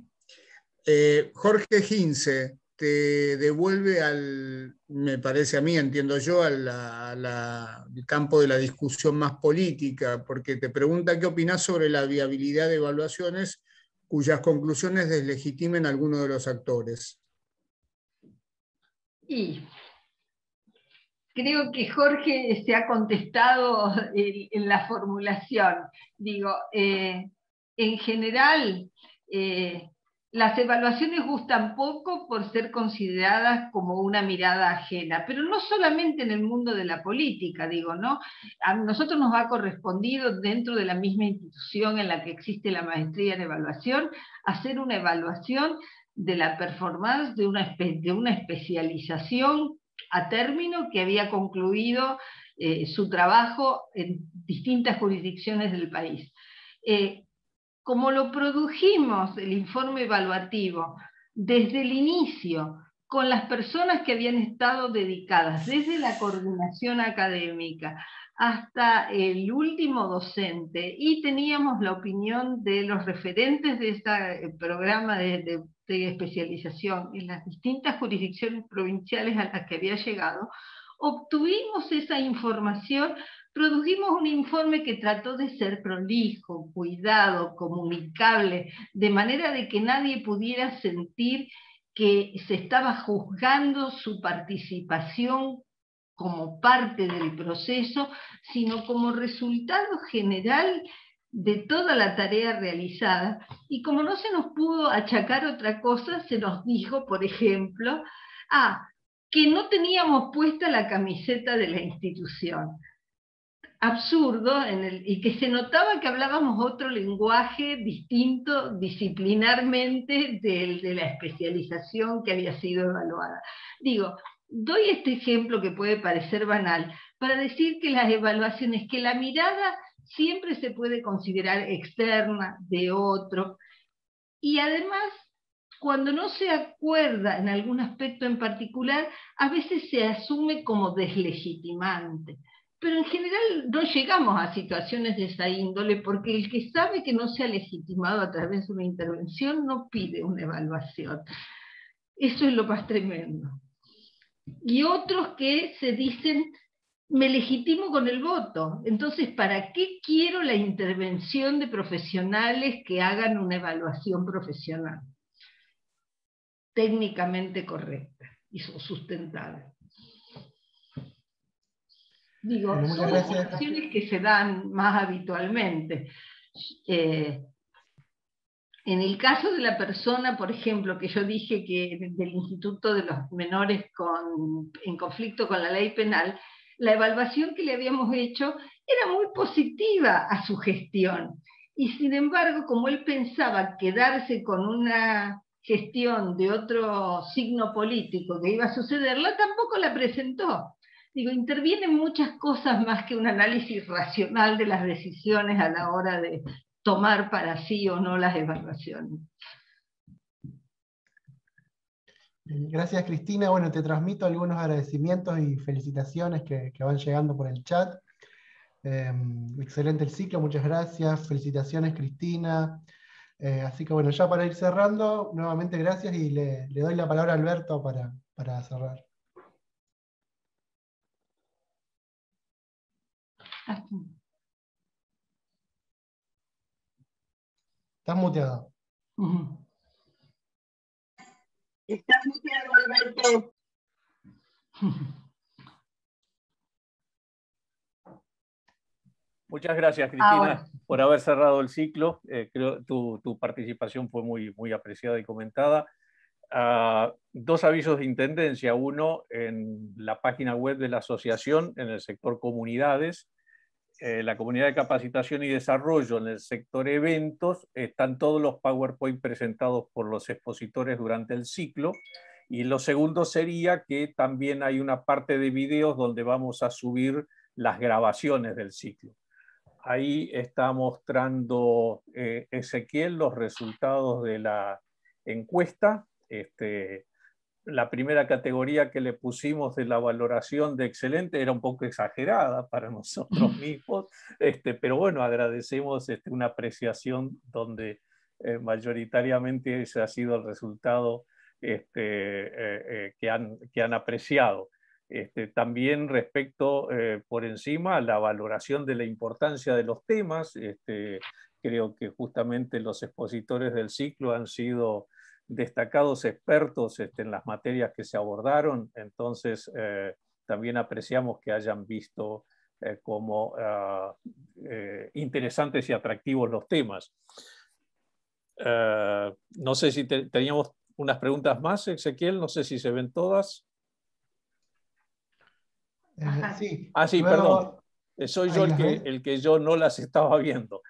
Eh, Jorge Gince te devuelve al, me parece a mí, entiendo yo, al campo de la discusión más política, porque te pregunta qué opinas sobre la viabilidad de evaluaciones cuyas conclusiones deslegitimen a alguno de los actores. Y creo que Jorge se ha contestado en, la formulación. Digo, eh, en general, eh, las evaluaciones gustan poco por ser consideradas como una mirada ajena, pero no solamente en el mundo de la política, digo, ¿no? A nosotros nos ha correspondido dentro de la misma institución en la que existe la maestría en evaluación, hacer una evaluación de la performance de una, especialización a término que había concluido eh, su trabajo en distintas jurisdicciones del país. Eh, como lo produjimos, el informe evaluativo, desde el inicio, con las personas que habían estado dedicadas, desde la coordinación académica hasta el último docente, y teníamos la opinión de los referentes de este programa de, de especialización en las distintas jurisdicciones provinciales a las que había llegado, obtuvimos esa información produjimos un informe que trató de ser prolijo, cuidado, comunicable, de manera de que nadie pudiera sentir que se estaba juzgando su participación como parte del proceso, sino como resultado general de toda la tarea realizada. Y como no se nos pudo achacar otra cosa, se nos dijo, por ejemplo, ah, que no teníamos puesta la camiseta de la institución absurdo y que se notaba que hablábamos otro lenguaje distinto disciplinarmente de la especialización que había sido evaluada. Digo, doy este ejemplo que puede parecer banal para decir que las evaluaciones, que la mirada siempre se puede considerar externa de otro y además cuando no se acuerda en algún aspecto en particular, a veces se asume como deslegitimante pero en general no llegamos a situaciones de esa índole porque el que sabe que no se ha legitimado a través de una intervención no pide una evaluación. Eso es lo más tremendo. Y otros que se dicen, me legitimo con el voto. Entonces, ¿para qué quiero la intervención de profesionales que hagan una evaluación profesional? Técnicamente correcta y sustentada. Digo, son situaciones que se dan más habitualmente. Eh, en el caso de la persona, por ejemplo, que yo dije que del Instituto de los Menores en conflicto con la ley penal, la evaluación que le habíamos hecho era muy positiva a su gestión. Y sin embargo, como él pensaba quedarse con una gestión de otro signo político que iba a sucederla, tampoco la presentó. Digo, intervienen muchas cosas más que un análisis racional de las decisiones a la hora de tomar para sí o no las evaluaciones. Gracias, Cristina. Bueno, te transmito algunos agradecimientos y felicitaciones que, van llegando por el chat. Em, excelente el ciclo, muchas gracias. Felicitaciones, Cristina. Eh, así que bueno, ya para ir cerrando, nuevamente gracias y le, doy la palabra a Alberto para, para cerrar. Estás muteado. Estás muteado, Alberto. Muchas gracias, Cristina, por haber cerrado el ciclo. Eh, creo tu, tu participación fue muy, muy apreciada y comentada. Ah, dos avisos de intendencia. Uno, en la página web de la asociación, en el sector comunidades, eh, la comunidad de capacitación y desarrollo en el sector eventos, están todos los PowerPoint presentados por los expositores durante el ciclo. Y lo segundo sería que también hay una parte de videos donde vamos a subir las grabaciones del ciclo. ahí está mostrando eh, Ezequiel los resultados de la encuesta. Este, la primera categoría que le pusimos de la valoración de excelente era un poco exagerada para nosotros mismos, este, pero bueno, agradecemos este, una apreciación donde eh, mayoritariamente ese ha sido el resultado este, eh, eh, que, han, que han apreciado. Este, también respecto por encima a la valoración de la importancia de los temas, este, creo que justamente los expositores del ciclo han sido destacados expertos este, en las materias que se abordaron, entonces eh, también apreciamos que hayan visto eh, como ah, eh, interesantes y atractivos los temas. no sé si teníamos unas preguntas más, Ezequiel, no sé si se ven todas. sí. Ah, sí, perdón. Soy yo el que, el que yo no las estaba viendo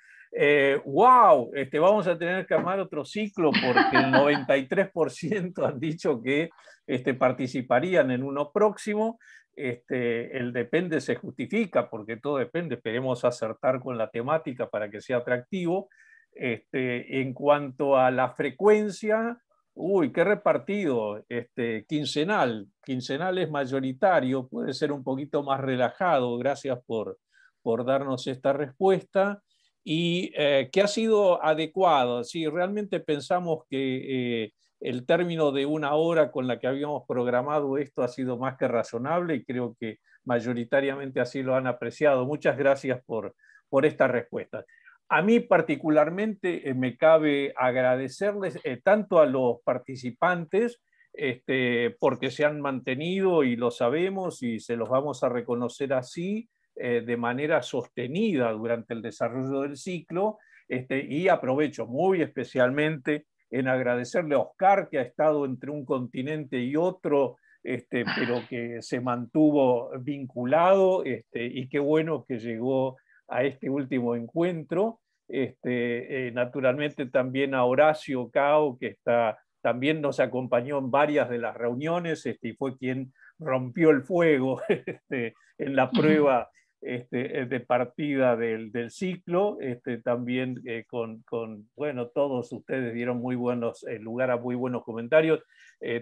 wow, eh, este, vamos a tener que armar otro ciclo porque el 93% han dicho que este, participarían en uno próximo. Este, el depende se justifica porque todo depende, esperemos acertar con la temática para que sea atractivo. Este, en cuanto a la frecuencia, uy, qué repartido, este, quincenal, quincenal es mayoritario, puede ser un poquito más relajado, gracias por, por darnos esta respuesta y eh, que ha sido adecuado. Si realmente pensamos que eh, el término de una hora con la que habíamos programado esto ha sido más que razonable y creo que mayoritariamente así lo han apreciado. Muchas gracias por, por esta respuesta. A mí particularmente eh, me cabe agradecerles tanto a los participantes, este, porque se han mantenido y lo sabemos y se los vamos a reconocer así, eh, de manera sostenida durante el desarrollo del ciclo este, y aprovecho muy especialmente en agradecerle a Oscar que ha estado entre un continente y otro, este, pero que se mantuvo vinculado este, y qué bueno que llegó a este último encuentro. Este, eh, naturalmente también a Horacio Cao, que está, también nos acompañó en varias de las reuniones este, y fue quien rompió el fuego este, en la prueba este, eh, de partida del, del ciclo, este, también eh, con, con, bueno, todos ustedes dieron muy buenos, eh, lugar a muy buenos comentarios,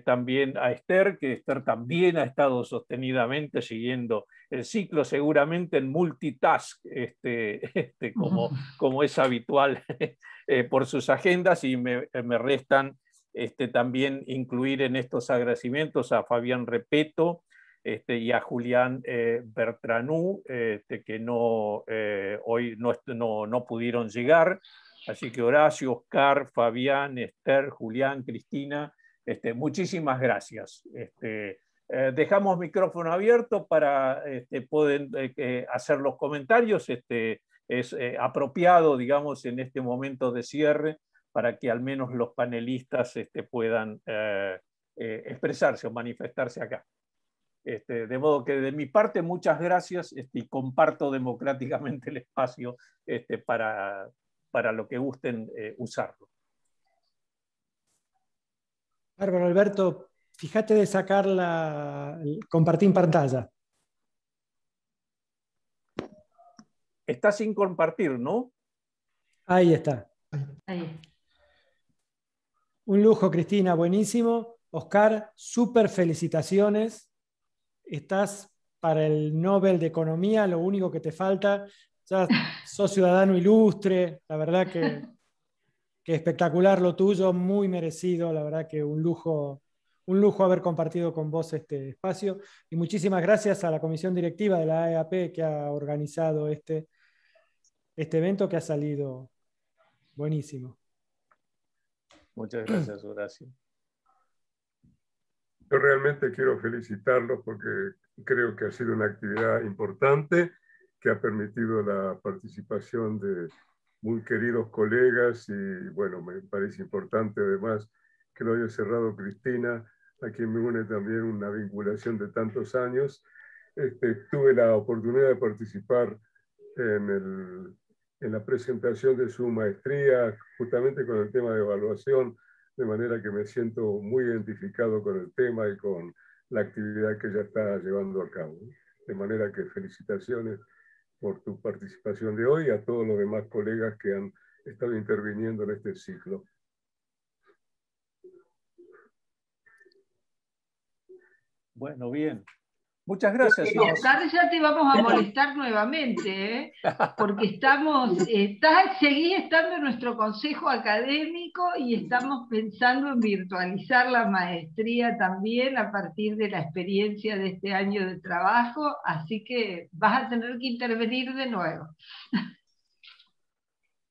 también a Esther, que Esther también ha estado sostenidamente siguiendo el ciclo, seguramente en multitask, este, este, como, como es habitual por sus agendas, y me, me restan también incluir en estos agradecimientos a Fabián Repeto, este, y a Julián eh, Bertranú, este, que no, eh, hoy no, no, no, pudieron llegar. Así que Horacio, Oscar, Fabián, Esther, Julián, Cristina, este, muchísimas gracias. Este, eh, dejamos micrófono abierto para este, pueden hacer los comentarios. Este, es apropiado, digamos, en este momento de cierre para que al menos los panelistas este, puedan expresarse o manifestarse acá. Este, de modo que de mi parte, muchas gracias este, y comparto democráticamente el espacio este, para, para, lo que gusten eh, usarlo. Bárbaro, Alberto, fíjate de sacar la, compartir pantalla. Está sin compartir, ¿no? Ahí está. Un lujo, Cristina, buenísimo. Oscar, súper felicitaciones estás para el Nobel de Economía, lo único que te falta, ya sos ciudadano ilustre, la verdad que, que, espectacular lo tuyo, muy merecido, la verdad que un lujo, un lujo haber compartido con vos este espacio. Y muchísimas gracias a la comisión directiva de la AEAP que ha organizado este, este evento que ha salido buenísimo. Muchas gracias, Horacio. Yo realmente quiero felicitarlos porque creo que ha sido una actividad importante que ha permitido la participación de muy queridos colegas y bueno, me parece importante además que lo haya cerrado Cristina, a quien me une también una vinculación de tantos años. Este, tuve la oportunidad de participar en, el, en la presentación de su maestría justamente con el tema de evaluación de manera que me siento muy identificado con el tema y con la actividad que ella está llevando a cabo. De manera que felicitaciones por tu participación de hoy y a todos los demás colegas que han estado interviniendo en este ciclo. Bueno, bien. Muchas gracias. Oscar, ya te vamos a molestar nuevamente, ¿eh? porque estamos, estás, seguí estando en nuestro consejo académico y estamos pensando en virtualizar la maestría también a partir de la experiencia de este año de trabajo, así que vas a tener que intervenir de nuevo.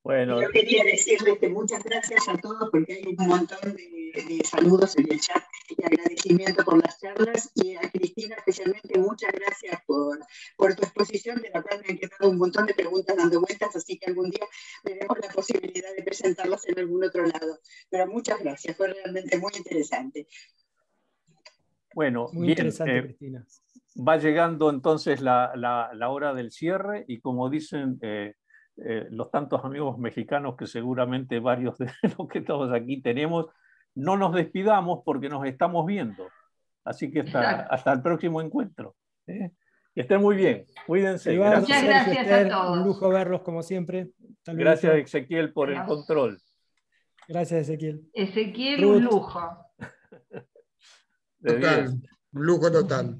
Bueno. Yo quería decirles que muchas gracias a todos porque hay un montón de, saludos en el chat y agradecimiento por las charlas y a Cristina especialmente muchas gracias por, por tu exposición de la cual me han quedado un montón de preguntas dando vueltas, así que algún día veremos la posibilidad de presentarlas en algún otro lado. Pero muchas gracias, fue realmente muy interesante. Bueno, muy interesante, eh, Cristina. Va llegando entonces la, la, la, hora del cierre y como dicen... Eh, eh, los tantos amigos mexicanos que seguramente varios de los que todos aquí tenemos, no nos despidamos porque nos estamos viendo. Así que hasta, hasta el próximo encuentro. ¿eh? Que estén muy bien. Cuídense. Muchas gracias a todos. Un lujo verlos como siempre. Gracias Ezequiel por el control. Gracias Ezequiel. Ezequiel, un lujo. Total, un lujo total.